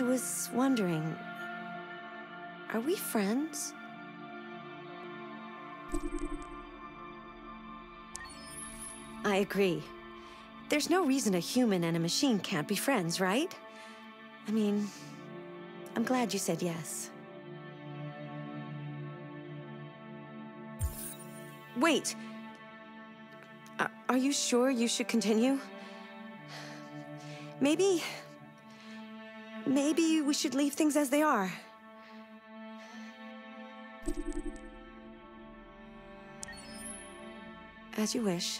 I was wondering, are we friends? I agree. There's no reason a human and a machine can't be friends, right? I mean, I'm glad you said yes. Wait! Are, you sure you should continue? Maybe... Maybe we should leave things as they are. As you wish.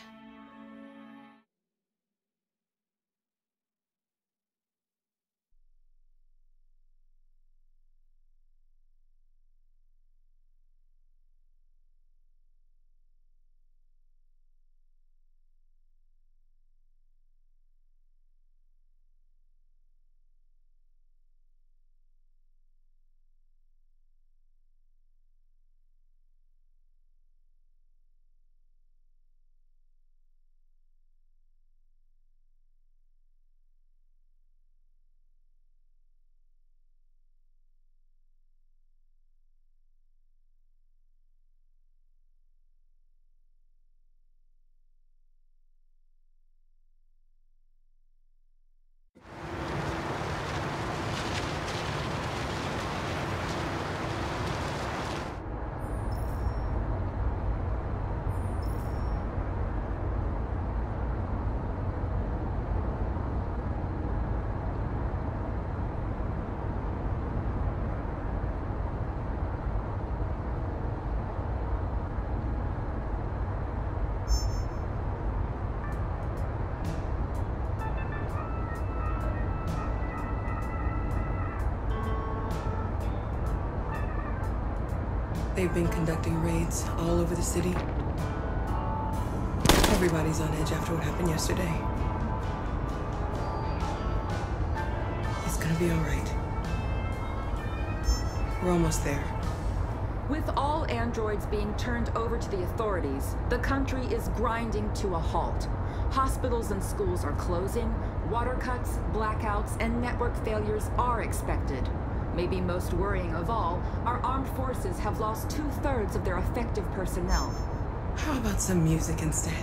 Been conducting raids all over the city. Everybody's on edge after what happened yesterday. It's gonna be all right. We're almost there. With all androids being turned over to the authorities, the country is grinding to a halt. Hospitals and schools are closing, water cuts, blackouts, and network failures are expected. Maybe most worrying of all, our armed forces have lost two-thirds of their effective personnel. How about some music instead?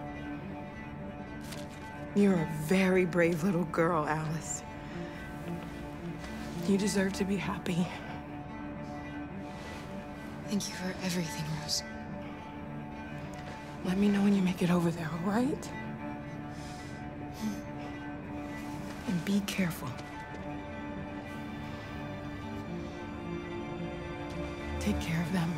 You're a very brave little girl, Alice. You deserve to be happy. Thank you for everything, Rose. Let me know when you make it over there, all right? And be careful. Take care of them.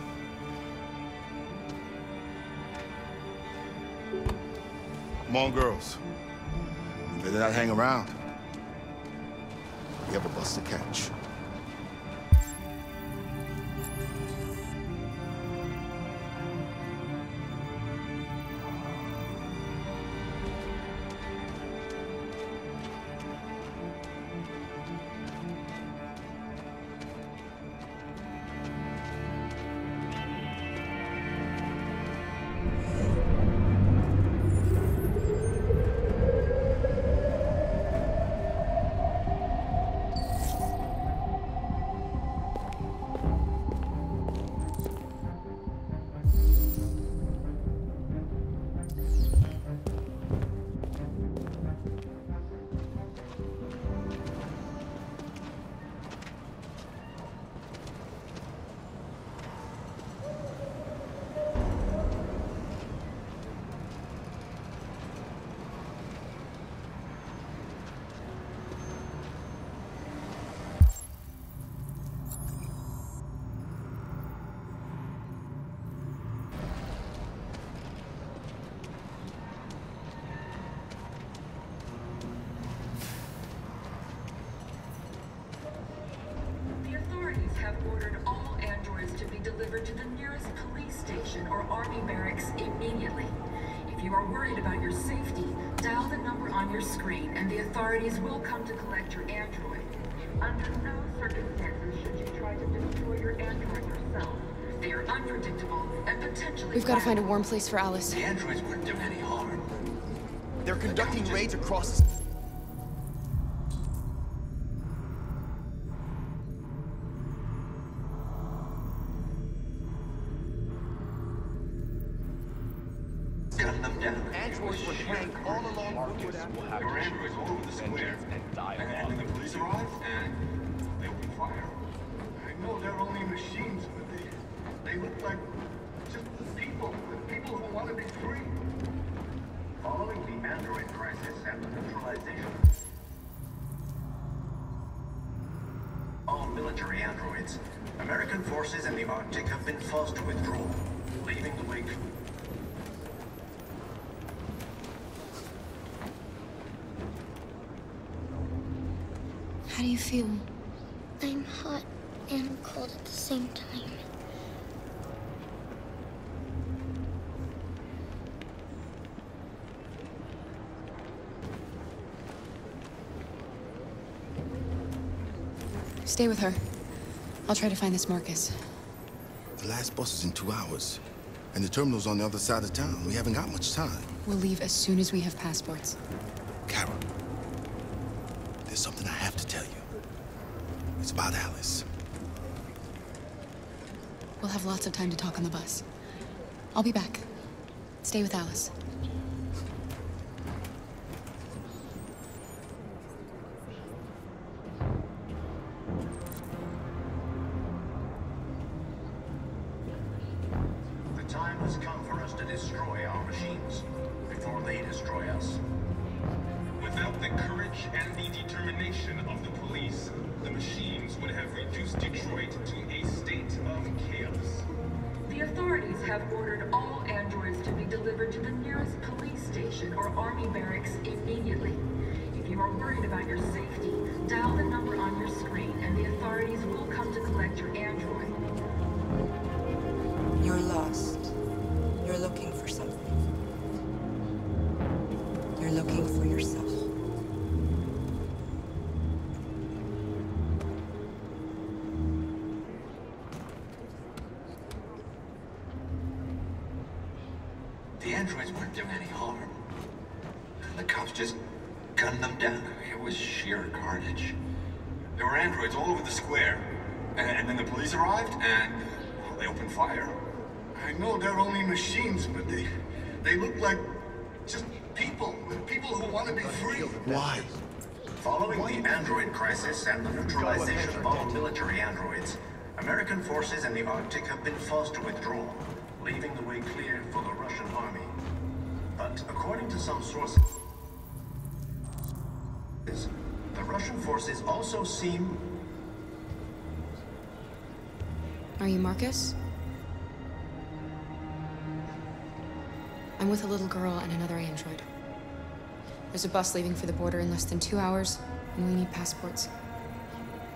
Come on, girls. Better not hang around. We have a bus to catch. Station or army barracks immediately. If you are worried about your safety, dial the number on your screen and the authorities will come to collect your android. Under no circumstances should you try to destroy your android yourself. They are unpredictable and potentially We've got to find a warm place for Alice. The androids wouldn't do any harm. They're conducting raids across military androids, American forces in the Arctic have been forced to withdraw, leaving the way How do you feel? I'm hot and cold at the same time. Stay with her. I'll try to find this Markus. The last bus is in two hours. And the terminal's on the other side of town. We haven't got much time. We'll leave as soon as we have passports. Kara, there's something I have to tell you. It's about Alice. We'll have lots of time to talk on the bus. I'll be back. Stay with Alice. The of the police, the machines would have reduced Detroit to a state of chaos. The authorities have ordered all androids to be delivered to the nearest police station or army barracks immediately. If you are worried about your safety, dial the number on your screen and the authorities will come to collect your android. Androids weren't doing any harm. And the cops just gunned them down. It was sheer carnage. There were androids all over the square. And, and then the police arrived, and well, they opened fire. I know they're only machines, but they, they look like just people. People who want to be free. Why? Following the android crisis and the neutralization of all military androids, American forces in the Arctic have been forced to withdraw, leaving the way clear for the Russian army. But according to some sources, the Russian forces also seem Are you Markus? I'm with a little girl and another android. There's a bus leaving for the border in less than two hours, and we need passports.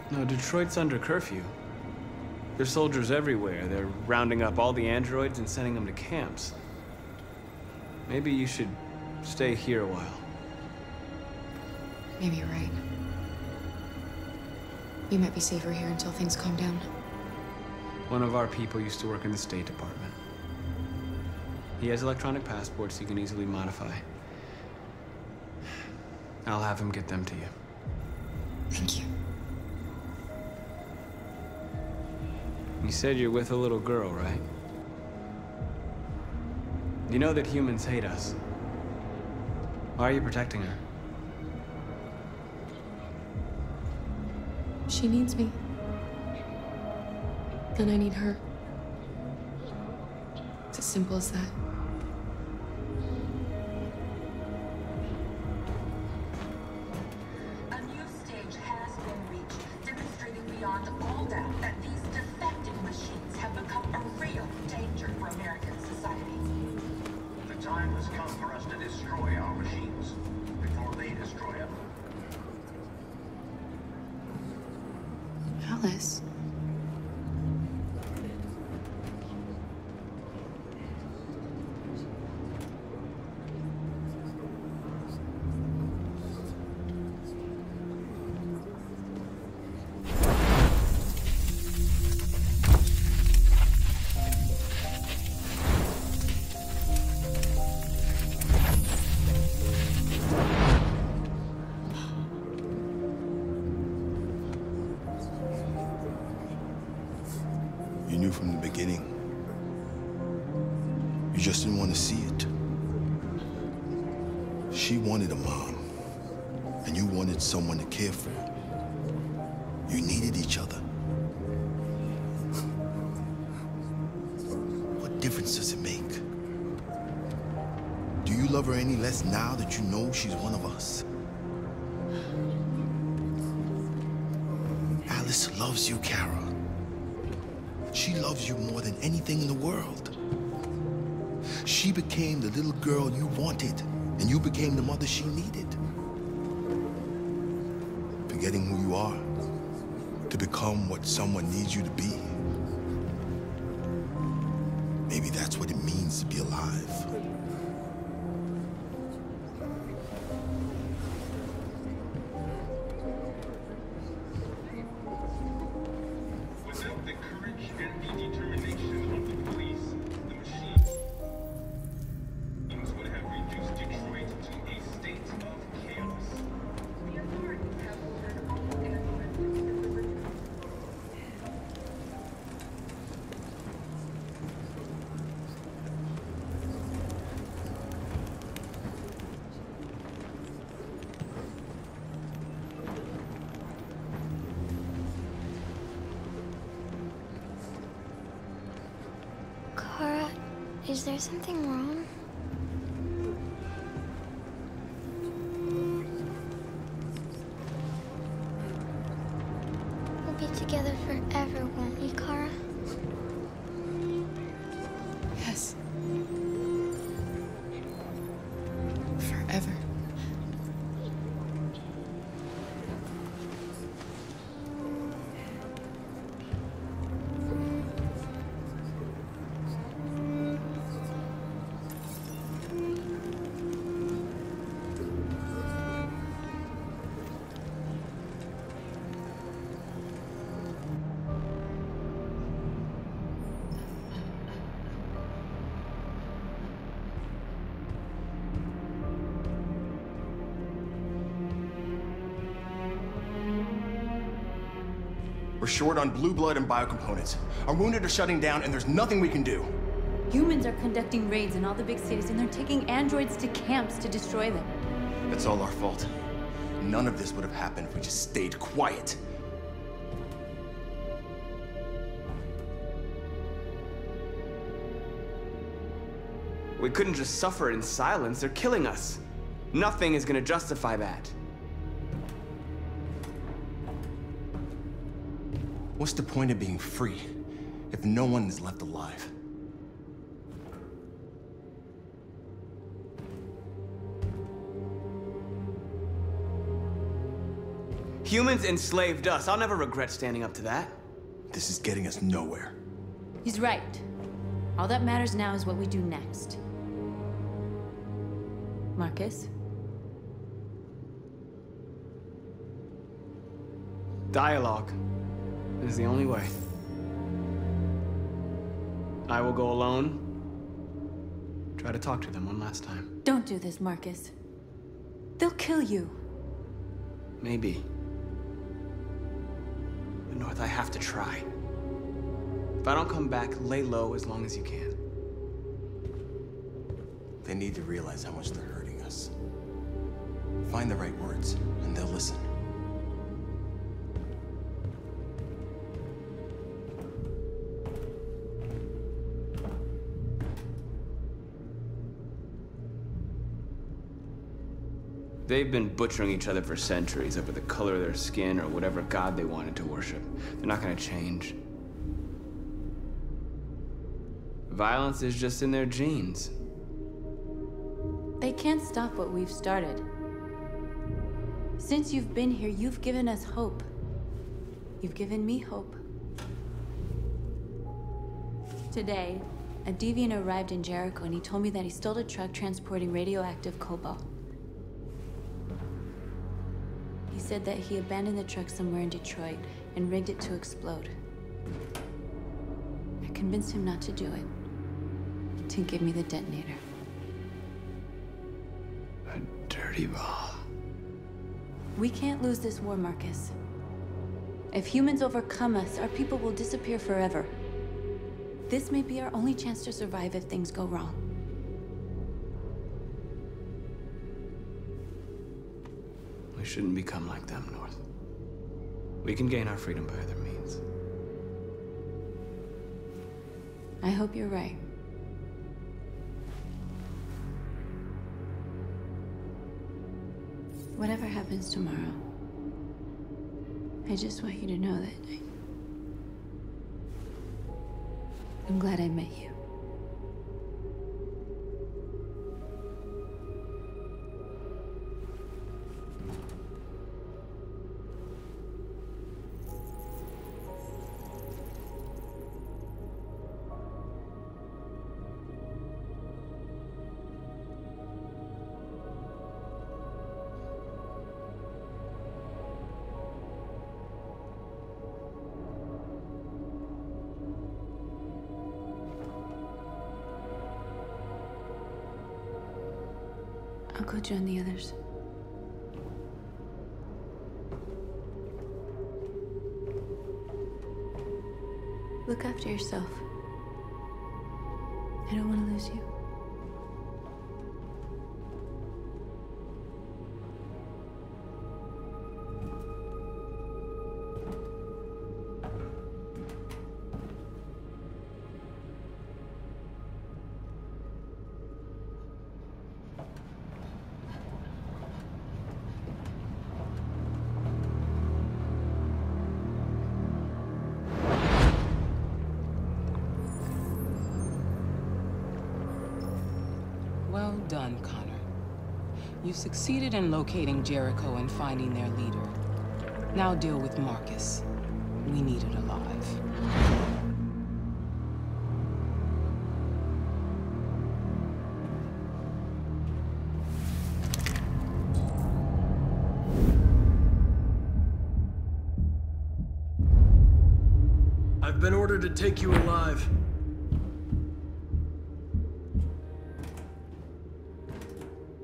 No, Detroit's under curfew. There's soldiers everywhere. They're rounding up all the androids and sending them to camps. Maybe you should stay here a while. Maybe you're right. You might be safer here until things calm down. One of our people used to work in the State Department. He has electronic passports he can easily modify. I'll have him get them to you. Thank you. You said you're with a little girl, right? You know that humans hate us. Why are you protecting her? She needs me. And I need her. It's as simple as that. Wanted a mom, and you wanted someone to care for. You needed each other. What difference does it make? Do you love her any less now that you know she's one of us? Alice loves you, Kara. She loves you more than anything in the world. She became the little girl you wanted, and you became the mother she needed. Forgetting who you are to become what someone needs you to be. Maybe that's what it means to be alive. Something We're short on blue blood and biocomponents. Our wounded are shutting down, and there's nothing we can do. Humans are conducting raids in all the big cities, and they're taking androids to camps to destroy them. It's all our fault. None of this would have happened if we just stayed quiet. We couldn't just suffer in silence. They're killing us. Nothing is gonna justify that. What's the point of being free if no one is left alive? Humans enslaved us. I'll never regret standing up to that. This is getting us nowhere. He's right. All that matters now is what we do next. Markus? Dialogue is the only way. I will go alone. Try to talk to them one last time. Don't do this, Markus. They'll kill you. Maybe. But North, I have to try. If I don't come back, lay low as long as you can. They need to realize how much they're hurting us. Find the right words, and they'll listen. They've been butchering each other for centuries over the color of their skin or whatever god they wanted to worship. They're not gonna change. Violence is just in their genes. They can't stop what we've started. Since you've been here, you've given us hope. You've given me hope. Today, a deviant arrived in Jericho and he told me that he stole a truck transporting radioactive cobalt. Said that he abandoned the truck somewhere in Detroit and rigged it to explode. I convinced him not to do it, to give me the detonator. A dirty bomb. We can't lose this war, Markus. If humans overcome us, our people will disappear forever. This may be our only chance to survive if things go wrong. Shouldn't become like them, North. We can gain our freedom by other means. I hope you're right. Whatever happens tomorrow, I just want you to know that I... I'm glad I met you. I'll go join the others. Look after yourself. I don't want to lose you. Succeeded in locating Jericho and finding their leader. Now deal with Markus. We need it alive. I've been ordered to take you alive.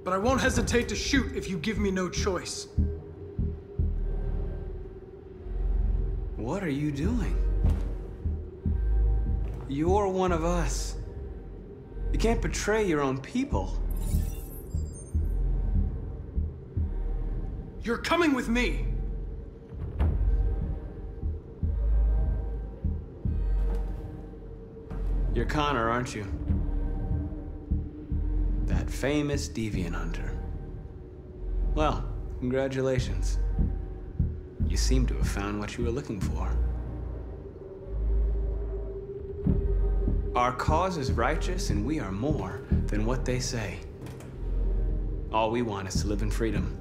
But I won't hesitate to shoot if you give me no choice. What are you doing? You're one of us. You can't betray your own people. You're coming with me! You're Connor, aren't you? Famous deviant hunter. Well, congratulations. You seem to have found what you were looking for. Our cause is righteous, and we are more than what they say. All we want is to live in freedom.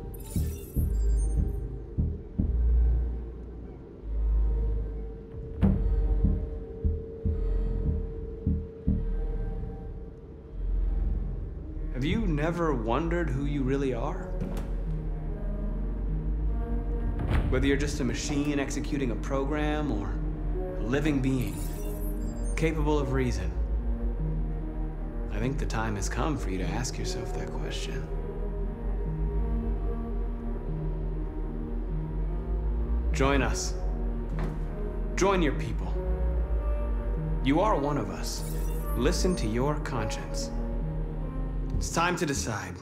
Never wondered who you really are? Whether you're just a machine executing a program or a living being, capable of reason. I think the time has come for you to ask yourself that question. Join us. Join your people. You are one of us. Listen to your conscience. It's time to decide.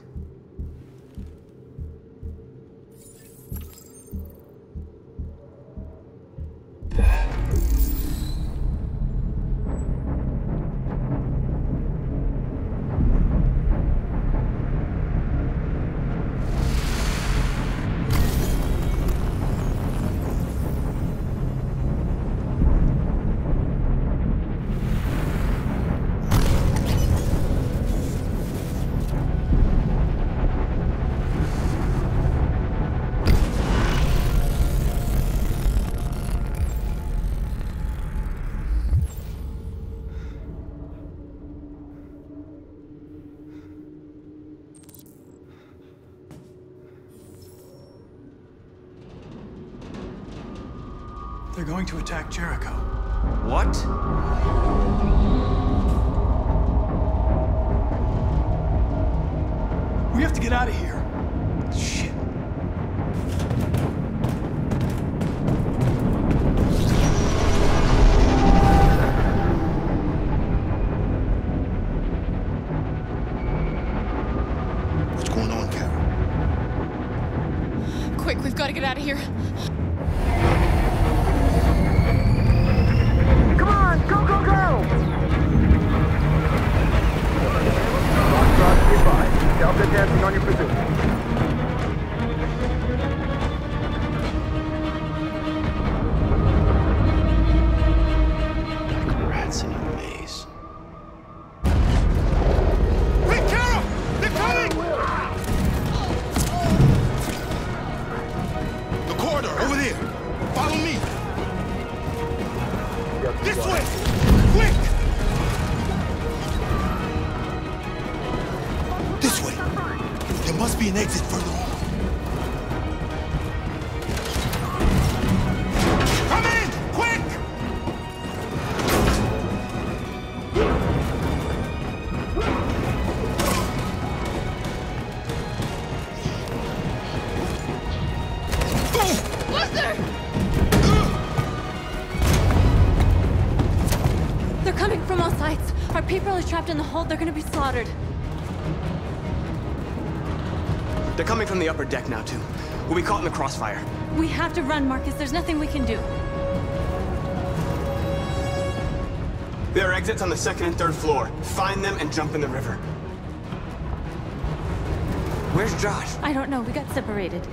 Going to attack Jericho. What? We have to get out of here. Dancing on. They're gonna be slaughtered. They're coming from the upper deck now, too. We'll be caught in the crossfire. We have to run, Markus. There's nothing we can do. There are exits on the second and third floor. Find them and jump in the river. Where's Josh? I don't know. We got separated.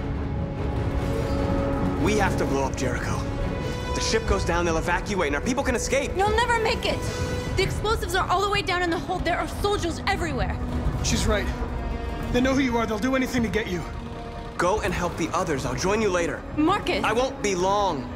We have to blow up Jericho. If the ship goes down, they'll evacuate, and our people can escape. You'll never make it! The explosives are all the way down in the hold. There are soldiers everywhere. She's right. They know who you are. They'll do anything to get you. Go and help the others. I'll join you later. Markus! I won't be long.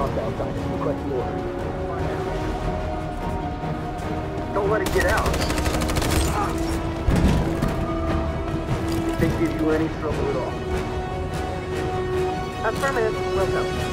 Foxtrot 2, hostile outside. Request. Don't let it get out. If they give you any trouble at all. Affirmative. Welcome.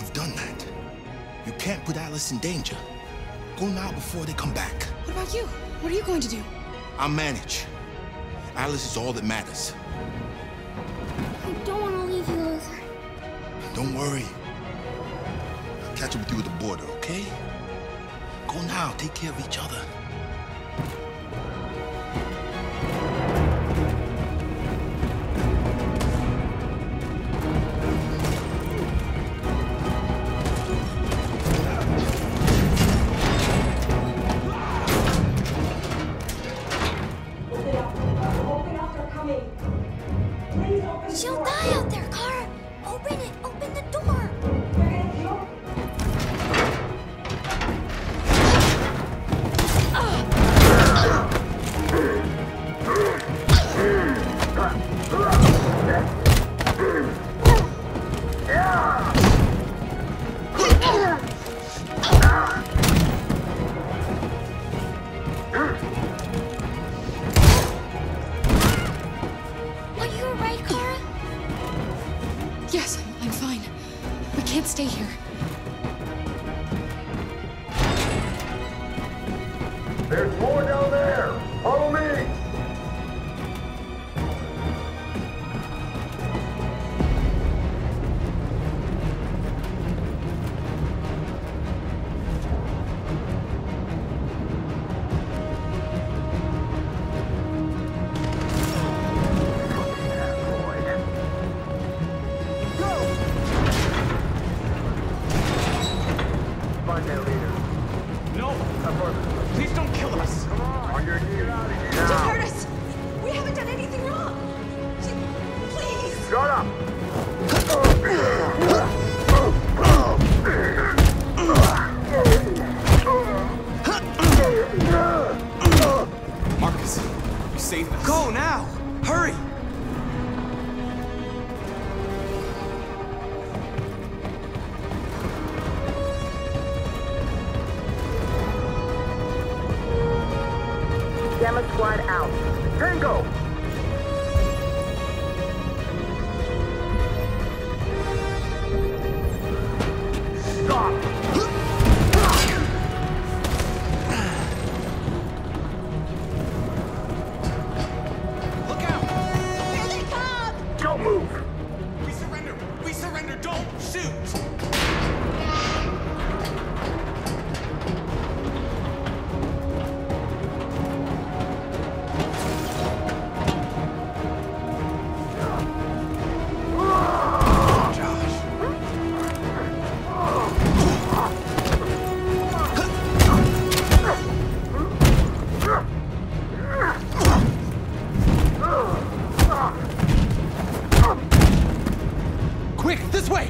Shouldn't have done that. You can't put Alice in danger. Go now before they come back. What about you? What are you going to do? I'll manage. Alice is all that matters. I don't want to leave you, Luther. Don't worry. I'll catch up with you at the border, okay? Go now. Take care of each other. Stay here.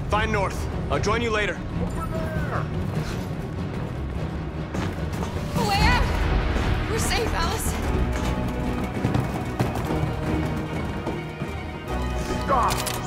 Find North. I'll join you later. Over there! Where? We're safe, Alice. Stop!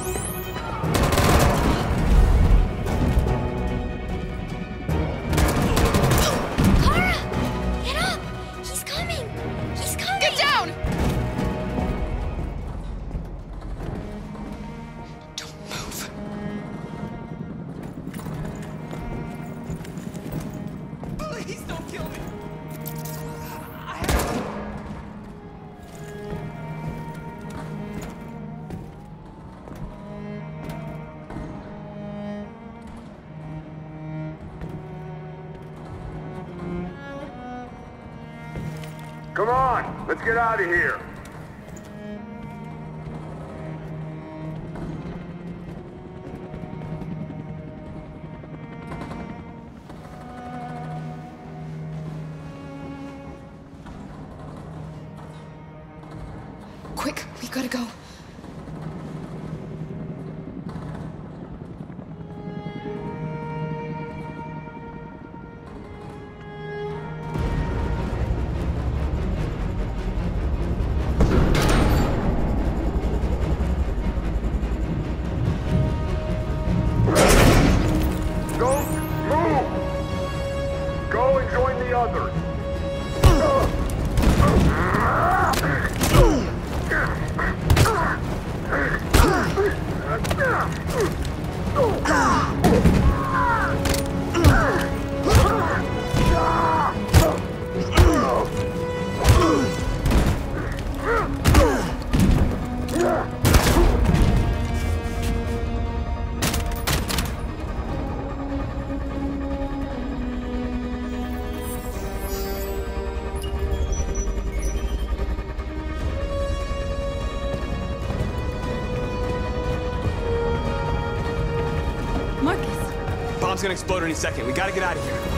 out of here. Quick, we gotta go. going to explode any second. We got to get out of here.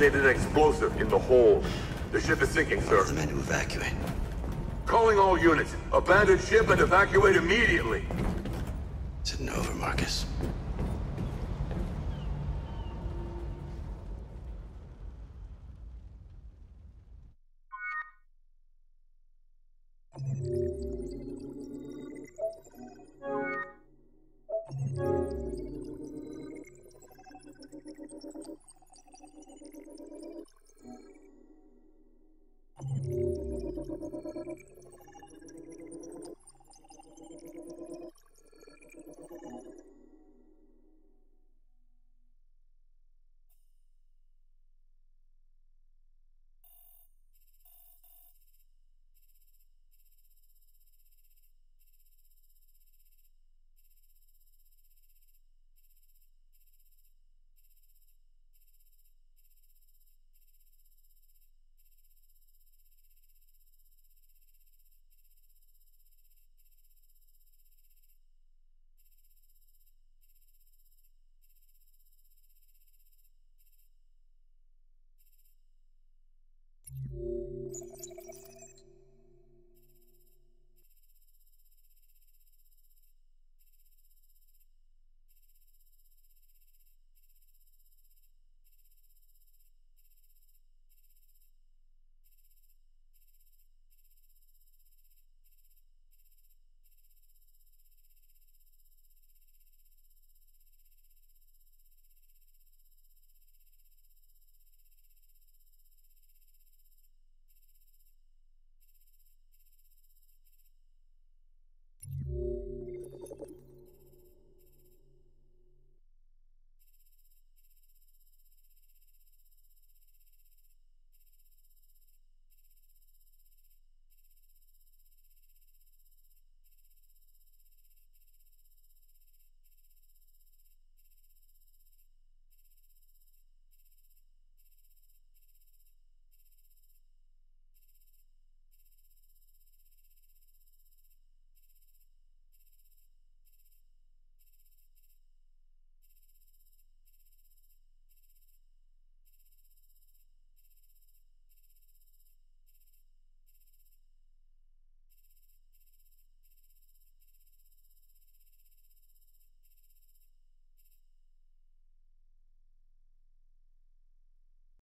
Detonated an explosive in the hold. The ship is sinking, sir. The men to evacuate. Calling all units. Abandon ship and evacuate immediately. It's it over, Markus?